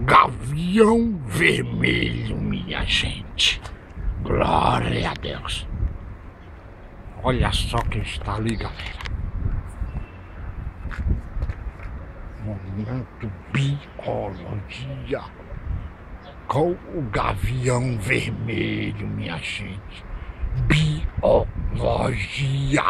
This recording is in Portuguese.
Gavião Vermelho, minha gente. Glória a Deus. Olha só quem está ali, galera. Momento biologia com o Gavião Vermelho, minha gente. Biologia.